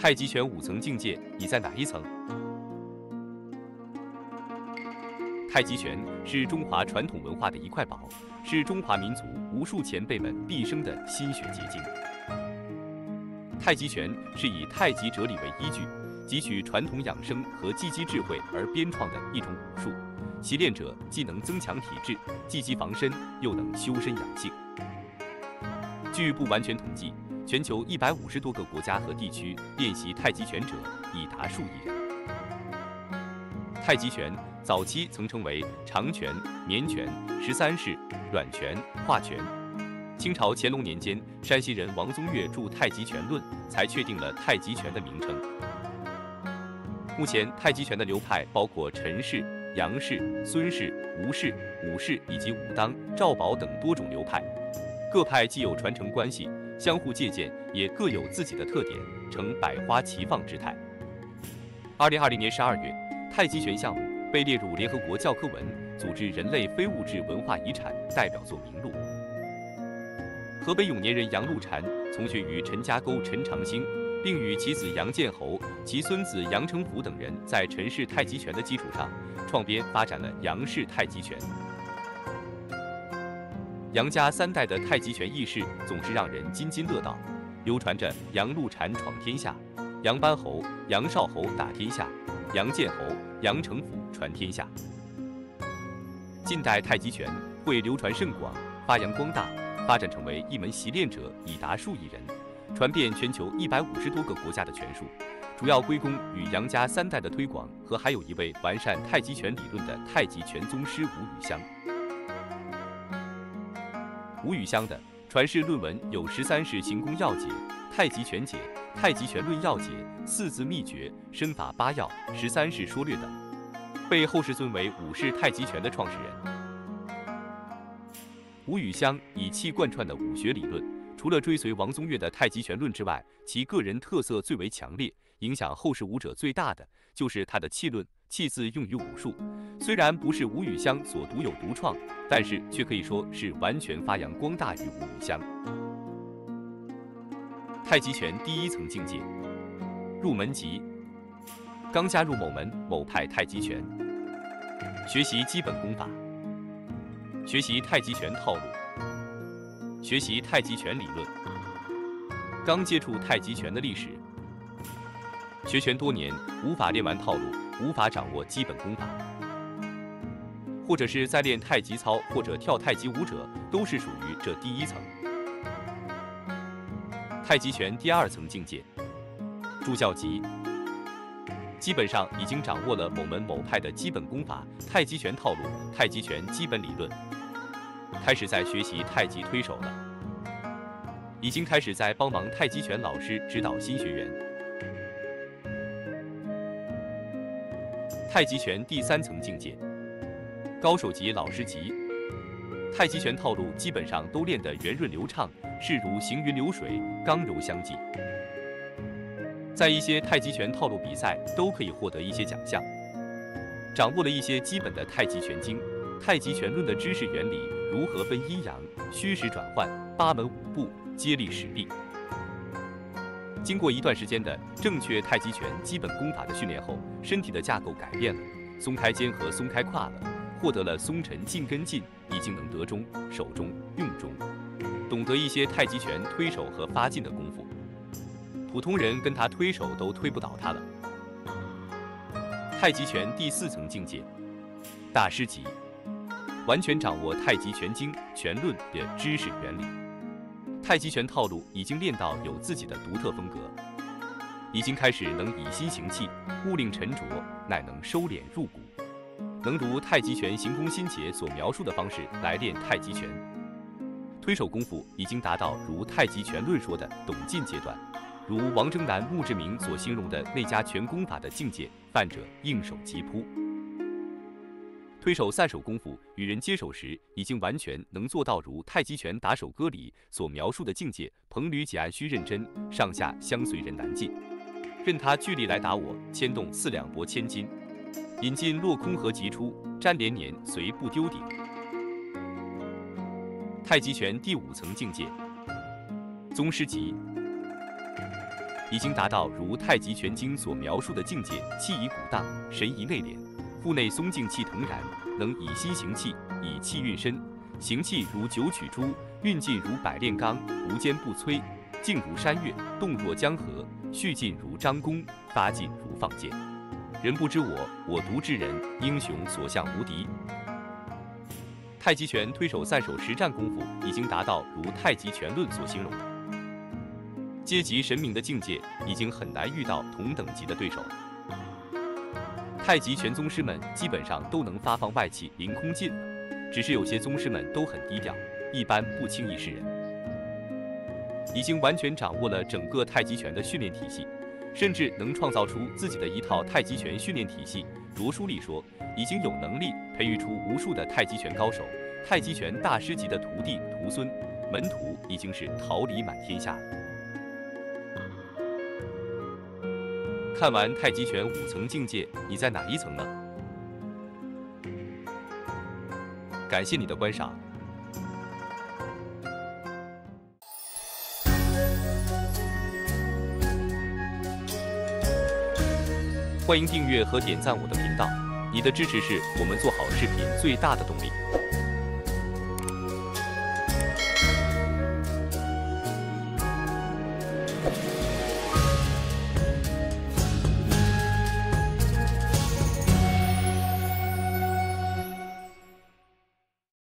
太极拳五层境界，你在哪一层？太极拳是中华传统文化的一块宝，是中华民族无数前辈们毕生的心血结晶。太极拳是以太极哲理为依据，汲取传统养生和积极智慧而编创的一种武术，习练者既能增强体质、积极防身，又能修身养性。据不完全统计，全球一百五十多个国家和地区练习太极拳者已达数亿人。太极拳早期曾称为长拳、绵拳、十三式、软拳、化拳。清朝乾隆年间，山西人王宗岳著《太极拳论》，才确定了太极拳的名称。目前，太极拳的流派包括陈氏、杨氏、孙氏、吴氏、武氏以及武当、赵宝等多种流派。各派既有传承关系，相互借鉴，也各有自己的特点，呈百花齐放之态。二零二零年十二月，太极拳项目被列入联合国教科文组织人类非物质文化遗产代表作名录。河北永年人杨露禅从学于陈家沟陈长兴，并与其子杨建侯、其孙子杨成甫等人在陈氏太极拳的基础上，创编发展了杨氏太极拳。杨家三代的太极拳轶事总是让人津津乐道，流传着杨露禅闯天下、杨班侯、杨少侯打天下、杨建侯、杨成甫传天下。近代太极拳会流传甚广，发扬光大，发展成为一门习练者已达数亿人，传遍全球一百五十多个国家的拳术，主要归功于杨家三代的推广和还有一位完善太极拳理论的太极拳宗师吴宇香。吴宇香的传世论文有《十三式行功要解》《太极拳解》《太极拳论要解》《四字秘诀》《身法八要》《十三式说略》等，被后世尊为五式太极拳的创始人。吴宇香以气贯穿的武学理论，除了追随王宗岳的太极拳论之外，其个人特色最为强烈，影响后世武者最大的就是他的气论。气字用于武术，虽然不是吴宇香所独有独创，但是却可以说是完全发扬光大于吴宇香。太极拳第一层境界，入门级。刚加入某门某派太极拳，学习基本功法，学习太极拳套路，学习太极拳理论。刚接触太极拳的历史，学拳多年无法练完套路。无法掌握基本功法，或者是在练太极操或者跳太极舞者，都是属于这第一层。太极拳第二层境界，助教级，基本上已经掌握了某门某派的基本功法、太极拳套路、太极拳基本理论，开始在学习太极推手了，已经开始在帮忙太极拳老师指导新学员。太极拳第三层境界，高手级、老师级。太极拳套路基本上都练得圆润流畅，势如行云流水，刚柔相济。在一些太极拳套路比赛都可以获得一些奖项。掌握了一些基本的太极拳经、太极拳论的知识原理，如何分阴阳、虚实转换、八门五步、接力使力。经过一段时间的正确太极拳基本功法的训练后，身体的架构改变了，松开肩和松开胯了，获得了松沉劲跟进，已经能得中、守中、用中，懂得一些太极拳推手和发劲的功夫，普通人跟他推手都推不倒他了。太极拳第四层境界，大师级，完全掌握太极拳经、拳论的知识原理。太极拳套路已经练到有自己的独特风格，已经开始能以心行气，勿令沉着，乃能收敛入骨，能如太极拳行功心结所描述的方式来练太极拳。推手功夫已经达到如太极拳论说的懂劲阶段，如王征南、穆志明所形容的那家拳功法的境界，犯者应手即扑。推手散手功夫，与人接手时，已经完全能做到如太极拳打手歌里所描述的境界。彭吕几按须认真，上下相随人难进。任他巨力来打我，牵动四两拨千斤。引进落空和急出，粘连年随不丢顶。太极拳第五层境界，宗师级。已经达到如太极拳经所描述的境界，气以鼓荡，神怡内敛，腹内松静气腾然，能以心行气，以气运身，行气如九曲珠，运劲如百炼钢，无坚不摧，静如山岳，动若江河，蓄劲如张弓，发劲如放箭。人不知我，我独知人。英雄所向无敌。太极拳推手散手实战功夫已经达到如《太极拳论》所形容阶级神明的境界，已经很难遇到同等级的对手。太极拳宗师们基本上都能发放外气凌空劲了，只是有些宗师们都很低调，一般不轻易示人。已经完全掌握了整个太极拳的训练体系。甚至能创造出自己的一套太极拳训练体系。罗书立说，已经有能力培育出无数的太极拳高手，太极拳大师级的徒弟徒孙，门徒已经是桃李满天下。看完太极拳五层境界，你在哪一层呢？感谢你的观赏。欢迎订阅和点赞我的频道，你的支持是我们做好视频最大的动力。